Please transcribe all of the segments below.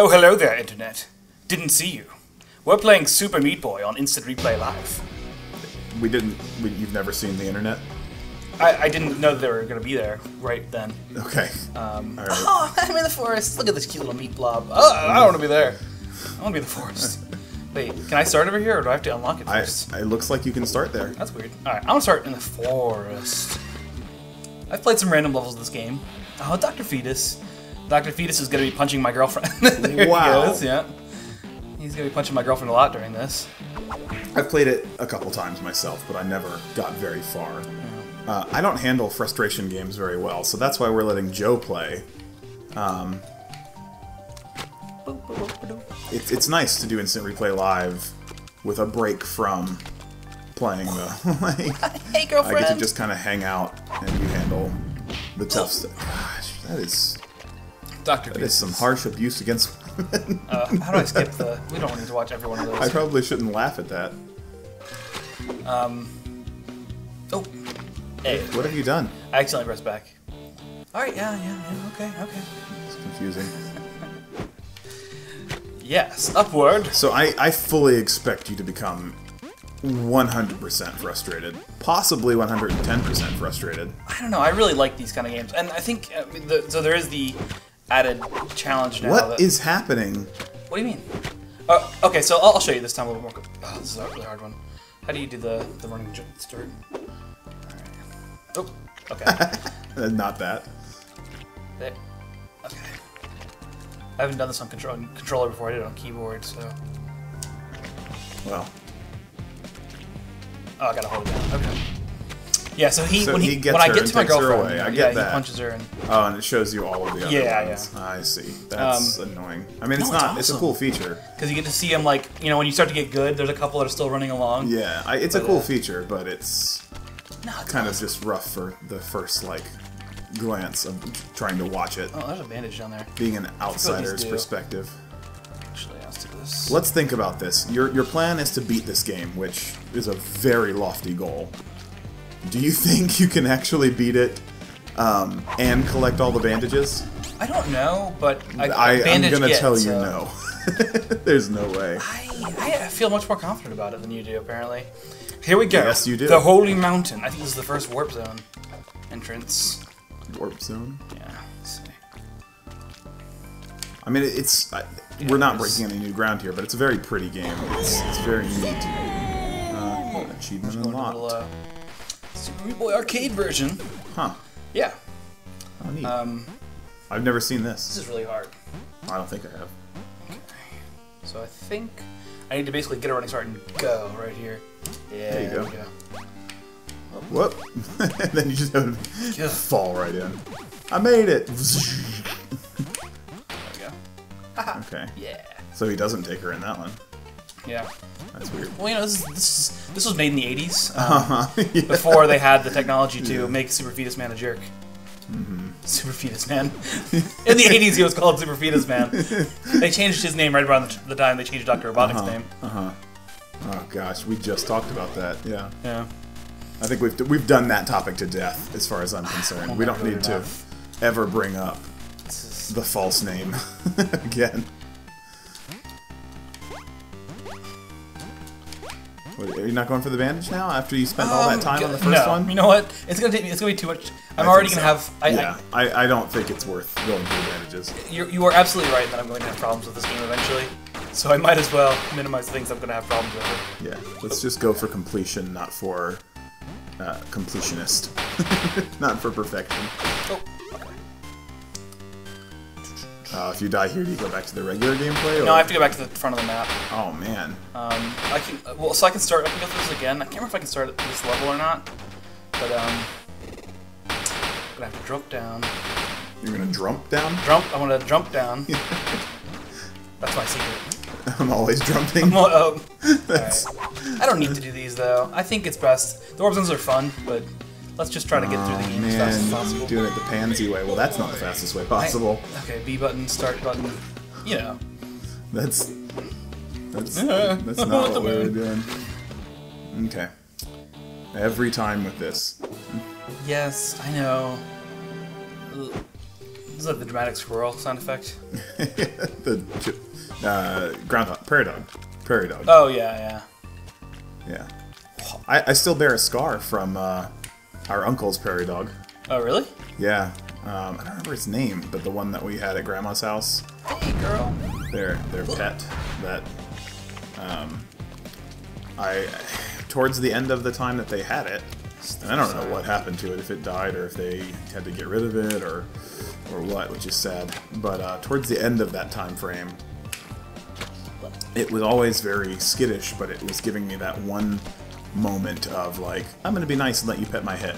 Oh, hello there, Internet. Didn't see you. We're playing Super Meat Boy on Instant Replay Live. We didn't. We, you've never seen the internet? I, I didn't know they were going to be there right then. Okay. Um, All right. Oh, I'm in the forest. Look at this cute little meat blob. Oh, I don't want to be there. I want to be in the forest. Wait, can I start over here, or do I have to unlock it I, first? it looks like you can start there. That's weird. Alright, I'm gonna start in the forest. I've played some random levels of this game. Oh, Dr. Fetus. Dr. Fetus is gonna be punching my girlfriend. Wow. he yeah. He's gonna be punching my girlfriend a lot during this. I've played it a couple times myself, but I never got very far. Uh, I don't handle frustration games very well, so that's why we're letting Joe play. Um, it's it's nice to do instant replay live with a break from playing the like. Hey, I get to just kind of hang out and you handle the tough stuff. Gosh, that is Dr. that is Fetus. some harsh abuse against women. Uh, how do I skip the... We don't need to watch every one of those. I probably shouldn't laugh at that. Um. Oh. Hey, What have you done? I accidentally pressed back. Alright, yeah, yeah, yeah, okay, okay. It's confusing. Yes, upward. So I, I fully expect you to become 100% frustrated, possibly 110% frustrated. I don't know, I really like these kind of games. And I think... I mean, the, so there is the added challenge now What that... is happening? What do you mean? Uh, okay, so I'll, I'll show you this time a little more. Oh, this is a really hard one. How do you do the, the running start? Alright. Oh, okay. Uh, Not that. there. Okay. I haven't done this on control controller before. I did it on keyboard, so. Well, Oh, I gotta hold it down. Okay. Yeah, so he So when he, he gets when I get to my girlfriend, away. I yeah, get he that. punches her and oh, and it shows you all of the other Yeah, ones. I see. That's Um, annoying. I mean, it's no, it's not. It's a cool feature. because you get to see him like you know when you start to get good, there's a couple that are still running along. Yeah, I, it's a cool uh, feature, but it's No, it's kind of just rough for the first like glance of trying to watch it, Oh, there's a bandage down there. being an outsider's perspective. Actually, this. Let's think about this. Your your plan is to beat this game, which is a very lofty goal. Do you think you can actually beat it um, and collect all the bandages? I don't know, but I, I, I'm gonna get, tell you so- no. There's no way. I, I feel much more confident about it than you do, apparently. Here we go. Yes, you do. The Holy Mountain. I think this is the first warp zone entrance. Warp zone. Yeah. let's see. I mean, it's I, we're not breaking any new ground here, but it's a very pretty game. It's, it's very neat. Uh, achievement unlocked. Super Meat Boy arcade version. Huh. Yeah. Oh, neat. Um, I've never seen this this. is really hard. I don't think I have. So I think I need to basically get a running start and go right here. Yeah. There you go. go. Whoop! and then you just have to Yeah. fall right in. I made it. There we go. Okay. Yeah. So he doesn't take her in that one. Yeah. That's weird. Well, you know, this is this is this was made in the '80s. Um, Uh-huh. Yeah. before they had the technology to Yeah. make Super Fetus Man a jerk. Super Fetus Man. In the 80s, he was called Super Fetus Man. They changed his name right around the, the time they changed Dr. Robotnik's Uh-huh. name. Uh-huh. Oh gosh, we just talked about that. Yeah. Yeah. I think we've we've done that topic to death, as far as I'm concerned. We don't need to ever bring up is, the false name again. Are you not going for the bandage now after you spent all that Um, time on the first no, one? You know what? It's gonna take me. It's gonna be too much. I'm I already gonna so. have. I, yeah, I, I don't think it's worth going for the bandages. You're, you are absolutely right that I'm going to have problems with this game eventually. So I might as well minimize the things I'm gonna have problems with. Yeah, let's just go for completion, not for uh, completionist, not for perfection. Oh. Uh, if you die here, do you go back to the regular gameplay? Or? No, I have to go back to the front of the map. Oh man, Um, I can. Well, so I can start. I can go through this again. I can't remember if I can start at this level or not. But um, I'm gonna have to jump down. you're gonna jump down. Jump. I want to jump down. That's my secret. I'm always jumping. Well, um, That's- I don't need to do these though. I think it's best. The warp zones are fun, but let's just try to get through the Oh, game as fast as possible. doing it the pansy way. Well, that's not the fastest way I- possible. okay, B button, start button. You know. That's that's Yeah. that's not what we were doing. Okay. Every time with this. Yes, I know. Is that the dramatic squirrel sound effect? the uh, groundhog, prairie dog, prairie dog. Oh yeah, yeah. Yeah. I, I still bear a scar from uh, our uncle's prairie dog. Oh really? Yeah. Um, I don't remember its name, but the one that we had at grandma's house, Hey girl. their their pet that um, I towards the end of the time that they had it, and I don't know what happened to it, if it died or if they had to get rid of it or or what, which is sad. But uh, towards the end of that time frame, it was always very skittish, but it was giving me that one moment of like, I'm gonna be nice and let you pet my head.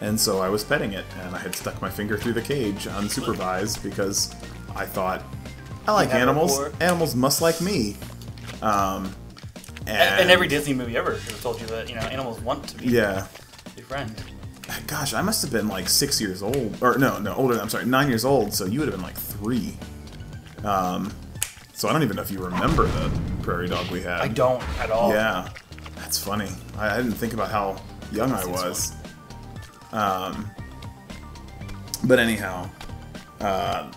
And so I was petting it, and I had stuck my finger through the cage unsupervised because I thought, I like animals. Animals must like me. Um, and, And every Disney movie ever has told you that you know animals want to be yeah, your friend. gosh, I must have been like six years old, or no, no, older. I'm sorry, nine years old. So you would have been like three. Um, so I don't even know if you remember the prairie dog we had. I don't at all. Yeah, that's funny. I, I didn't think about how young I was. Um, but anyhow, uh,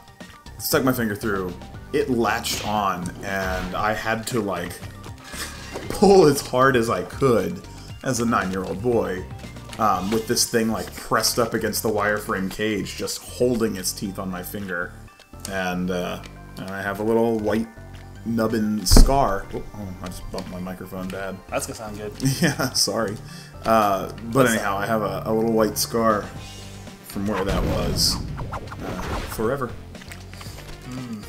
stuck my finger through. It latched on, and I had to like pull as hard as I could as a nine-year-old boy. Um, with this thing like pressed up against the wireframe cage, just holding its teeth on my finger, and uh, and I have a little white nubbin scar. Oh, oh, I just bumped my microphone bad. That's gonna sound good. Yeah, sorry. Uh, but anyhow, I have a, a little white scar from where that was. Uh, forever.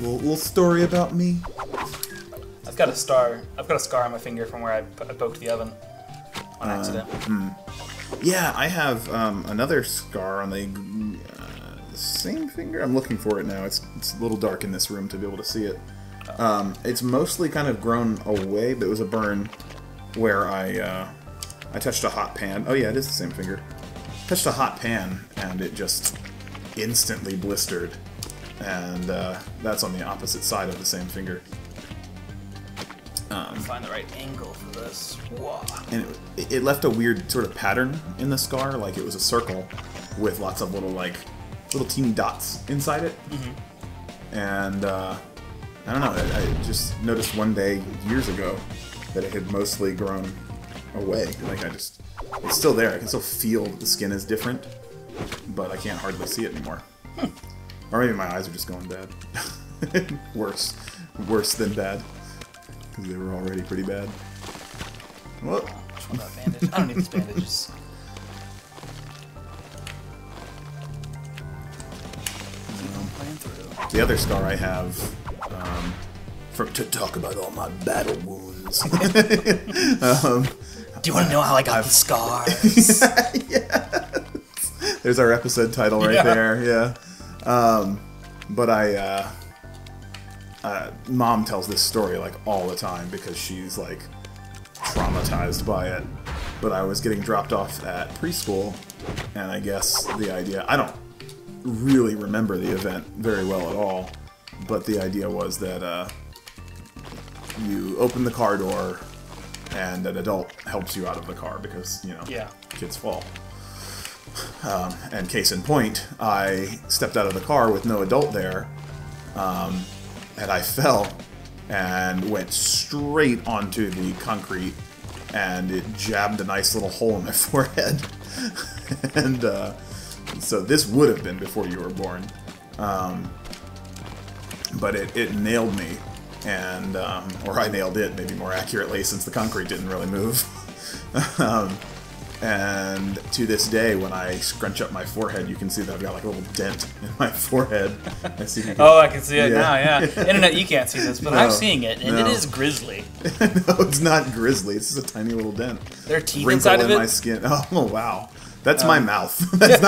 Little, little story about me. I've got a star. I've got a scar on my finger from where I, p- I poked the oven Uh, on accident. hmm. Yeah, I have um, another scar on the uh, same finger. I'm looking for it now. It's, it's a little dark in this room to be able to see it. Um, it's mostly kind of grown away, but it was a burn where I uh, I touched a hot pan. Oh yeah, it is the same finger. Touched a hot pan and it just instantly blistered, and uh, that's on the opposite side of the same finger. Um, Find the right angle for this. Whoa. and it, it left a weird sort of pattern in the scar, like it was a circle with lots of little like little teeny dots inside it. And uh, I don't know. I, I just noticed one day years ago that it had mostly grown away. Like I just, it's still there. I can still feel that the skin is different, but I can't hardly see it anymore. Hmm. Or maybe my eyes are just going bad. worse, worse than bad, because they were already pretty bad. Well, Just want that bandage. I don't need these bandages. Playing through. The other scar I have, um, for to talk about all my battle wounds. um, Do you want to know how I got the scars? there's our episode title right Yeah. there. Yeah. Um, but I, uh, uh, mom tells this story like all the time because she's like traumatized by it. But I was getting dropped off at preschool, and I guess the idea I don't really remember the event very well at all, but the idea was that uh, you open the car door and an adult helps you out of the car because you know Yeah. kids fall. Um, and case in point, I stepped out of the car with no adult there, um, and I fell and went straight onto the concrete, and it jabbed a nice little hole in my forehead. and uh, so this would have been before you were born, um, but it, it nailed me, and um, or I nailed it, maybe more accurately, since the concrete didn't really move. um, and to this day, when I scrunch up my forehead, you can see that I've got like a little dent in my forehead. I see. can- Oh, I can see it Yeah. now. Yeah. Internet, you can't see this, but No, I'm seeing it, and it no. is grisly. no, it's not grizzly. It's just a tiny little dent. There are teeth Wrinkle inside of in it. my skin. Oh wow, that's my mouth. that's not